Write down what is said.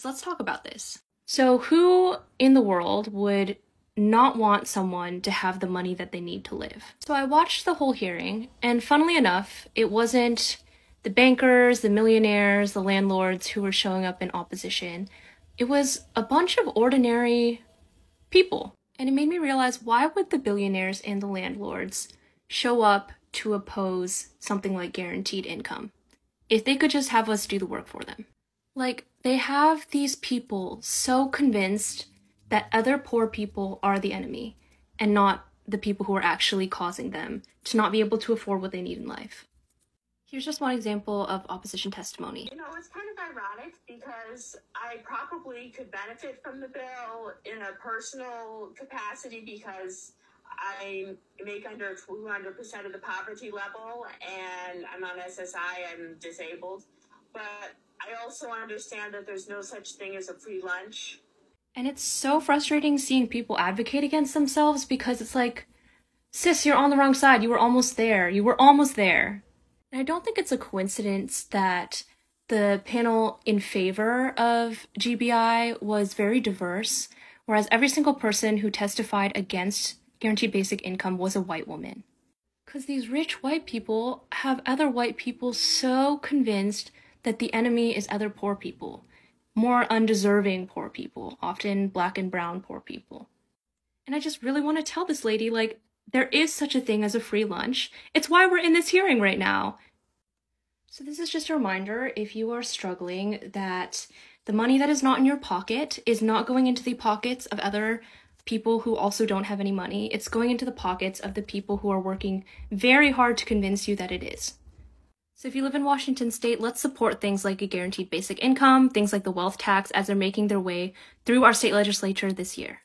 So let's talk about this. So, who in the world would not want someone to have the money that they need to live? So, I watched the whole hearing, and funnily enough, it wasn't the bankers, the millionaires, the landlords who were showing up in opposition. It was a bunch of ordinary people. And it made me realize why would the billionaires and the landlords show up to oppose something like guaranteed income if they could just have us do the work for them? Like, they have these people so convinced that other poor people are the enemy and not the people who are actually causing them to not be able to afford what they need in life. Here's just one example of opposition testimony. You know, it's kind of ironic because I probably could benefit from the bill in a personal capacity because I make under 200% of the poverty level and I'm on SSI, I'm disabled. But also understand that there's no such thing as a free lunch. And it's so frustrating seeing people advocate against themselves because it's like, sis, you're on the wrong side. You were almost there. You were almost there. And I don't think it's a coincidence that the panel in favor of GBI was very diverse, whereas every single person who testified against guaranteed basic income was a white woman. Because these rich white people have other white people so convinced that the enemy is other poor people, more undeserving poor people, often black and brown poor people. And I just really want to tell this lady, like, there is such a thing as a free lunch. It's why we're in this hearing right now. So, this is just a reminder if you are struggling that the money that is not in your pocket is not going into the pockets of other people who also don't have any money. It's going into the pockets of the people who are working very hard to convince you that it is. So, if you live in Washington state, let's support things like a guaranteed basic income, things like the wealth tax as they're making their way through our state legislature this year.